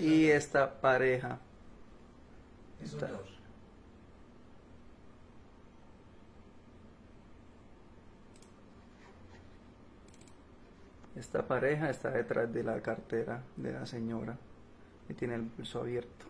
y esta pareja. Esta pareja está detrás de la cartera de la señora y tiene el bolso abierto.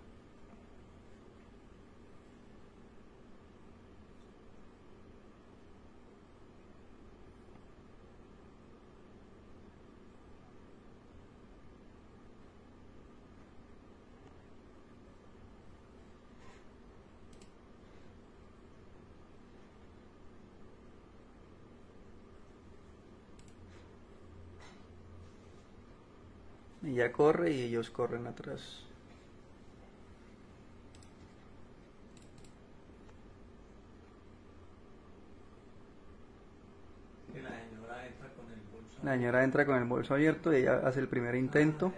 Ella corre y ellos corren atrás. La señora entra con el bolso. La señora entra con el bolso abierto y ella hace el primer intento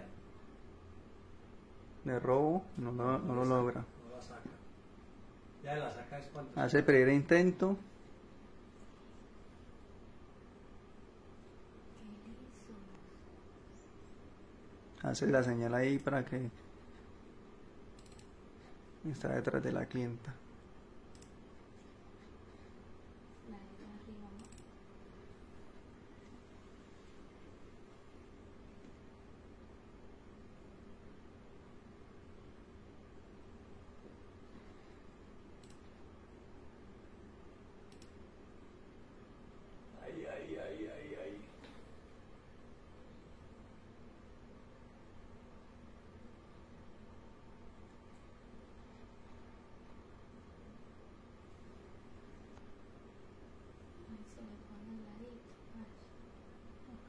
de robo, no, lo- no lo logra. No la saca. Ya la saca es cuando. Hace el primer intento, hace la señal ahí para que está detrás de la clienta.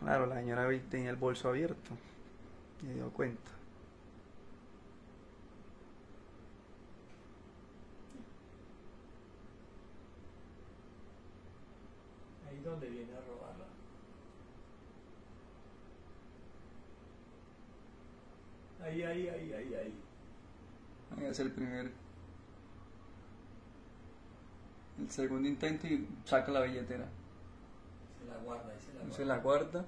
Claro, la señora tenía el bolso abierto y dio cuenta. Ahí donde viene a robarla. Ahí, ahí, ahí, ahí, ahí. Ahí hace el primer. El segundo intento y saca la billetera. La guarda, ahí se la guarda. La.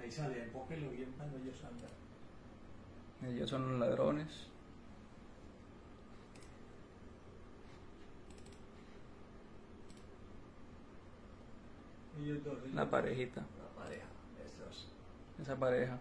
Ahí sale, enfóquelo bien cuando ellos andan. Ellos son los ladrones. Ellos dos. ellos La dos. parejita. La pareja, esos. Esa pareja.